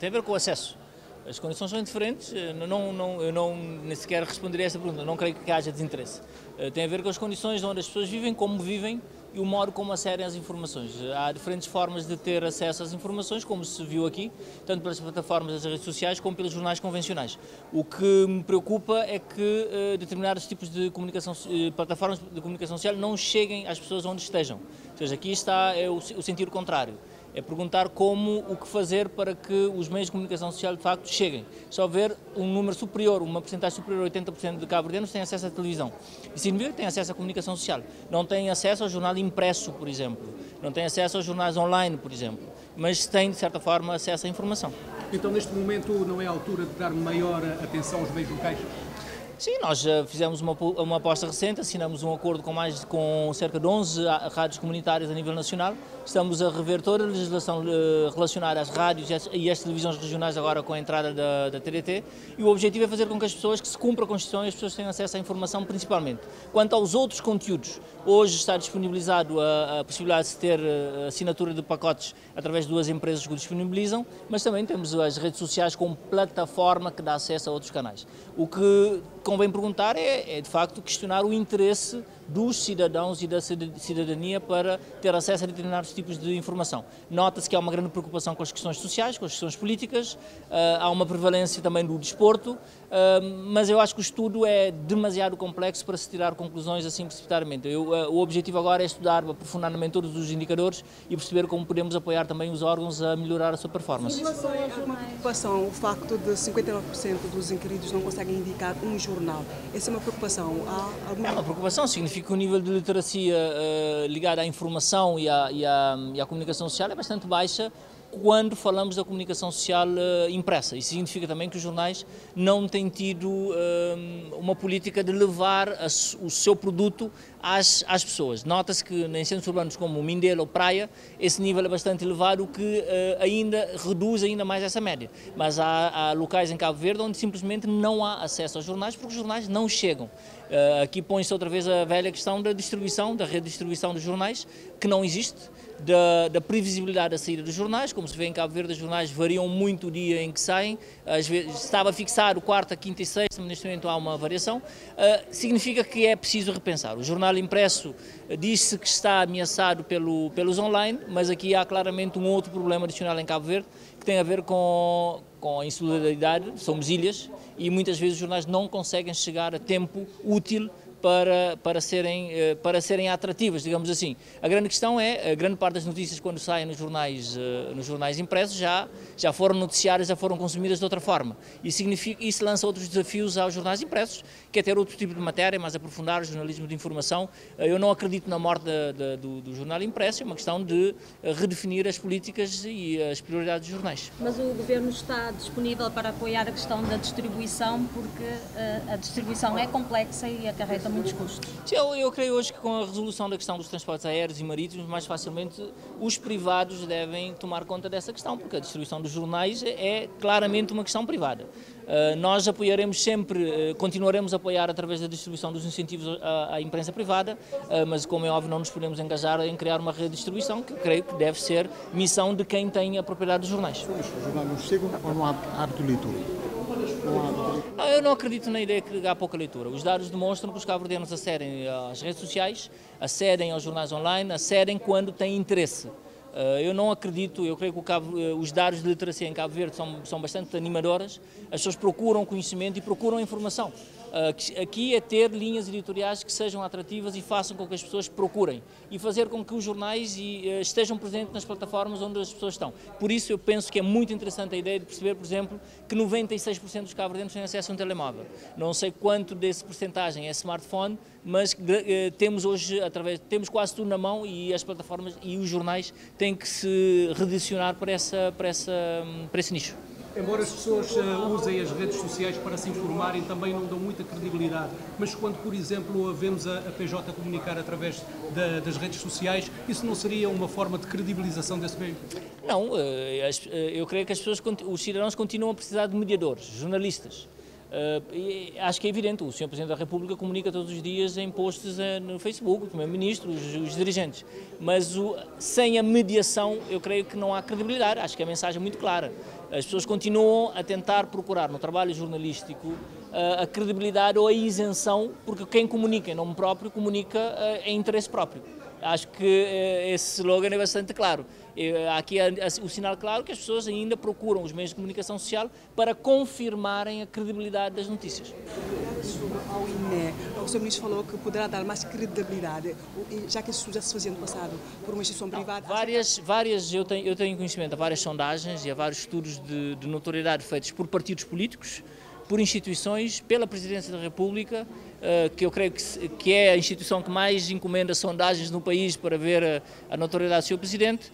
tem a ver com o acesso. As condições são diferentes, não, não, eu não nem sequer responderia a essa pergunta, não creio que haja desinteresse. Tem a ver com as condições onde as pessoas vivem, como vivem e o modo como acedem às informações. Há diferentes formas de ter acesso às informações, como se viu aqui, tanto pelas plataformas das redes sociais como pelos jornais convencionais. O que me preocupa é que determinados tipos de comunicação, plataformas de comunicação social não cheguem às pessoas onde estejam. Ou seja, aqui está é o sentido contrário é perguntar como, o que fazer para que os meios de comunicação social de facto cheguem. Se houver um número superior, uma porcentagem superior a 80% de cabo-verdianos têm acesso à televisão. Isso significa que têm acesso à comunicação social. Não têm acesso ao jornal impresso, por exemplo. Não têm acesso aos jornais online, por exemplo. Mas têm, de certa forma, acesso à informação. Então, neste momento, não é a altura de dar maior atenção aos meios locais? Sim, nós fizemos uma, uma aposta recente, assinamos um acordo com, mais, com cerca de 11 rádios comunitárias a nível nacional. Estamos a rever toda a legislação eh, relacionada às rádios e às televisões regionais agora com a entrada da, da TDT e o objetivo é fazer com que as pessoas, que se cumpra a Constituição e as pessoas tenham acesso à informação principalmente. Quanto aos outros conteúdos, hoje está disponibilizado a, a possibilidade de ter eh, assinatura de pacotes através de duas empresas que o disponibilizam, mas também temos as redes sociais como plataforma que dá acesso a outros canais. O que convém perguntar é, é, de facto, questionar o interesse dos cidadãos e da cidadania para ter acesso a determinados tipos de informação. Nota-se que há uma grande preocupação com as questões sociais, com as questões políticas, uh, há uma prevalência também do desporto, uh, mas eu acho que o estudo é demasiado complexo para se tirar conclusões assim precipitadamente. Eu, uh, o objetivo agora é estudar aprofundadamente todos os indicadores e perceber como podemos apoiar também os órgãos a melhorar a sua performance. Há uma preocupação o facto de 59% dos inquiridos não conseguem indicar um jornal. Essa é uma preocupação? Há alguma... É uma preocupação, significa que o nível de literacia uh, ligado à informação e à, e, à, e à, comunicação social é bastante baixa quando falamos da comunicação social uh, impressa. Isso significa também que os jornais não têm tido uh, uma política de levar o seu produto às, às pessoas. Nota-se que em centros urbanos como Mindelo ou Praia, esse nível é bastante elevado, o que uh, ainda reduz ainda mais essa média. Mas há, há, locais em Cabo Verde onde simplesmente não há acesso aos jornais porque os jornais não chegam. aqui põe-se outra vez a velha questão da distribuição, da redistribuição dos jornais, que não existe da, da, previsibilidade da saída dos jornais, como se vê em Cabo Verde, os jornais variam muito o dia em que saem, às vezes estava fixado quarta, quinta e sexta, mas neste momento há uma variação, uh, significa que é preciso repensar. O jornal impresso uh, diz-se que está ameaçado pelo, pelos online, mas aqui há claramente um outro problema adicional em Cabo Verde, que tem a ver com, com a insularidade, somos ilhas, e muitas vezes os jornais não conseguem chegar a tempo útil para, para, serem, eh, para serem atrativas, digamos assim. A grande questão é, a grande parte das notícias quando saem nos jornais, eh, nos jornais impressos já, já foram noticiadas, já foram consumidas de outra forma. Isso, significa, isso lança outros desafios aos jornais impressos, que é ter outro tipo de matéria, mais aprofundar o jornalismo de informação. Eh, eu não acredito na morte da, da, do, do, jornal impresso, é uma questão de redefinir as políticas e as prioridades dos jornais. Mas o Governo está disponível para apoiar a questão da distribuição, porque a distribuição é complexa e acarreta muitos custos. Eu, eu creio hoje que com a resolução da questão dos transportes aéreos e marítimos, mais facilmente os privados devem tomar conta dessa questão, porque a distribuição dos jornais é claramente uma questão privada. Uh, nós apoiaremos sempre, uh, continuaremos a apoiar através da distribuição dos incentivos à, à imprensa privada, uh, mas como é óbvio não nos podemos engajar em criar uma redistribuição, que creio que deve ser missão de quem tem a propriedade dos jornais. Os jornais não chegam ou não há hábito de leitura? Não, eu não acredito na ideia que há pouca leitura. Os dados demonstram que os cabo-verdianos acedem às redes sociais, acedem aos jornais online, acedem quando têm interesse. Eh, eu não acredito, eu creio que Cabo, os dados de literacia em Cabo Verde são, são bastante animadoras, as pessoas procuram conhecimento e procuram informação. Eh, aqui é ter linhas editoriais que sejam atrativas e façam com que as pessoas procurem e fazer com que os jornais estejam presentes nas plataformas onde as pessoas estão. Por isso eu penso que é muito interessante a ideia de perceber, por exemplo, que 96% dos cabo-verdianos têm acesso a um telemóvel. Não sei quanto desse porcentagem é smartphone, mas temos hoje, através, temos quase tudo na mão e as plataformas e os jornais têm que se redicionar para, essa, para, essa, para esse nicho. Embora as pessoas uh, usem as redes sociais para se informarem, também não dão muita credibilidade. Mas quando, por exemplo, vemos a, a PJ comunicar através da, das redes sociais, isso não seria uma forma de credibilização desse meio? Não, uh, eu creio que as pessoas, os cidadãos continuam a precisar de mediadores, jornalistas. Uh, acho que é evidente, o Sr. Presidente da República comunica todos os dias em posts uh, no Facebook, o Primeiro-Ministro, os, os, dirigentes, mas o, sem a mediação eu creio que não há credibilidade, acho que a mensagem é muito clara. As pessoas continuam a tentar procurar no trabalho jornalístico uh, a credibilidade ou a isenção, porque quem comunica em nome próprio comunica em interesse próprio. Acho que esse slogan é bastante claro. Aqui é o sinal claro que as pessoas ainda procuram os meios de comunicação social para confirmarem a credibilidade das notícias. Ao INE, o Sr. Ministro falou que poderá dar mais credibilidade, já que isso já se fazia no passado por uma instituição privada. Várias, várias eu, tenho, eu tenho conhecimento a várias sondagens e vários estudos de, de notoriedade feitos por partidos políticos por instituições, pela Presidência da República, eh, que eu creio que é a instituição que mais encomenda sondagens no país para ver a notoriedade do seu Presidente,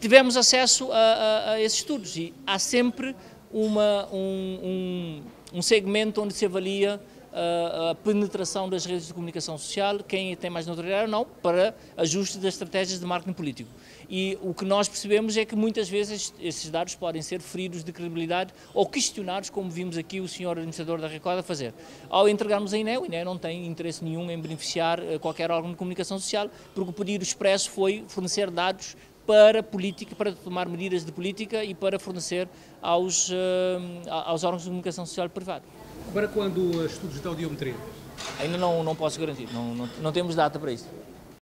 tivemos acesso a, a, a, esses estudos e há sempre uma, um, um, um segmento onde se avalia a penetração das redes de comunicação social, quem tem mais notoriedade ou não, para ajuste das estratégias de marketing político. E o que nós percebemos é que muitas vezes esses dados podem ser feridos de credibilidade ou questionados, como vimos aqui o senhor administrador da Record a fazer. Ao entregarmos a INE, o INE não tem interesse nenhum em beneficiar eh, qualquer órgão de comunicação social, porque o pedido expresso foi fornecer dados para política, para tomar medidas de política e para fornecer aos, uh, aos órgãos de comunicação social privado. Para quando estudos de audiometria? Ainda não, não posso garantir, não, não, não temos data para isso.